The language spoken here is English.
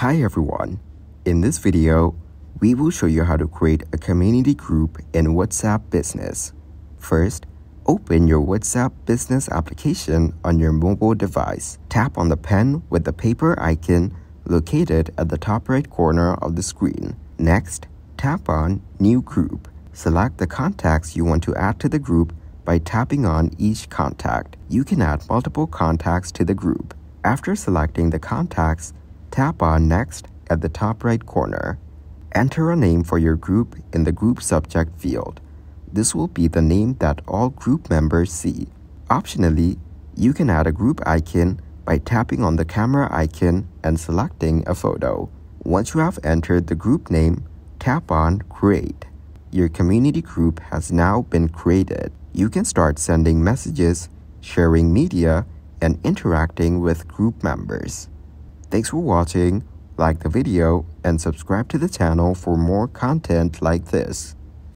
Hi everyone. In this video, we will show you how to create a community group in WhatsApp Business. First, open your WhatsApp Business application on your mobile device. Tap on the pen with the paper icon located at the top right corner of the screen. Next, tap on New Group. Select the contacts you want to add to the group by tapping on each contact. You can add multiple contacts to the group. After selecting the contacts, Tap on Next at the top right corner. Enter a name for your group in the group subject field. This will be the name that all group members see. Optionally, you can add a group icon by tapping on the camera icon and selecting a photo. Once you have entered the group name, tap on Create. Your community group has now been created. You can start sending messages, sharing media, and interacting with group members. Thanks for watching, like the video, and subscribe to the channel for more content like this.